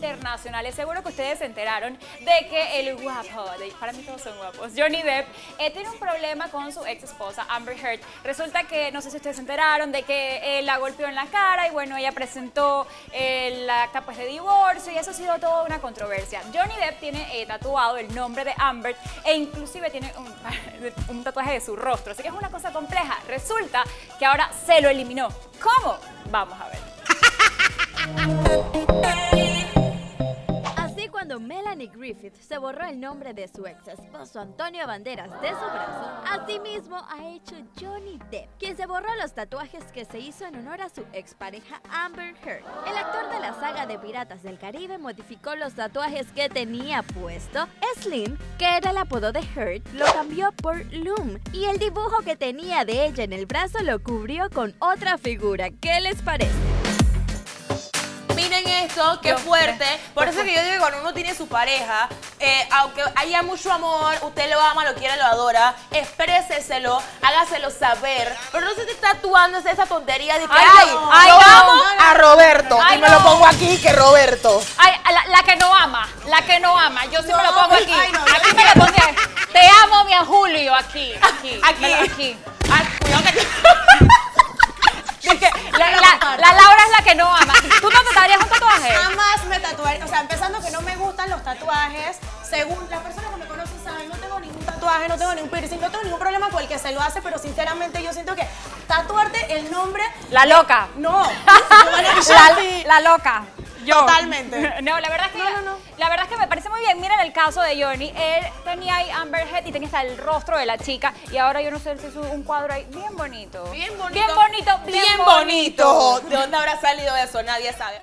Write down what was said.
internacionales. Seguro que ustedes se enteraron de que el guapo, para mí todos son guapos, Johnny Depp, eh, tiene un problema con su ex esposa Amber Heard. Resulta que, no sé si ustedes se enteraron, de que él la golpeó en la cara y bueno, ella presentó el acta pues, de divorcio y eso ha sido toda una controversia. Johnny Depp tiene eh, tatuado el nombre de Amber e inclusive tiene un, un tatuaje de su rostro, así que es una cosa compleja. Resulta que ahora se lo eliminó. ¿Cómo? Vamos a ver. Griffith se borró el nombre de su ex esposo Antonio Banderas de su brazo, asimismo ha hecho Johnny Depp, quien se borró los tatuajes que se hizo en honor a su expareja Amber Heard. El actor de la saga de Piratas del Caribe modificó los tatuajes que tenía puesto. Slim, que era el apodo de Heard, lo cambió por Loom y el dibujo que tenía de ella en el brazo lo cubrió con otra figura. ¿Qué les parece? Miren esto, qué fuerte. Por eso que yo digo que cuando uno tiene su pareja, eh, aunque haya mucho amor, usted lo ama, lo quiere, lo adora, expréseselo, hágaselo saber. Pero no se esté tatuando esa tontería de que, Ay, ay, no, ay, yo no. amo a Roberto. Ay, y me lo no. pongo aquí, que Roberto. Ay, la, la que no ama, la que no ama, yo sí me lo pongo aquí. ay, no, aquí yo me lo pongo. Te amo, mi a Julio, aquí, aquí. Aquí. me lo- aquí. Ay, cuidado que... La, la- la Laura es la que no ama. ¿Tú no te tatuajes. Según las personas que me conocen saben, no tengo ningún tatuaje, no tengo ningún piercing, no tengo ningún problema con el que se lo hace, pero sinceramente yo siento que tatuarte el nombre... La loca. No. La, la loca. Yo. Totalmente. No, la verdad es que No, no, no. la verdad es que me parece muy bien. Miren el caso de Johnny. Él tenía ahí Amber Heard y tenía hasta el rostro de la chica. Y ahora yo no sé si es un cuadro ahí bien bonito. Bien bonito. Bien bonito, bien, Bien bonito. ¿De dónde habrá salido eso? Nadie sabe.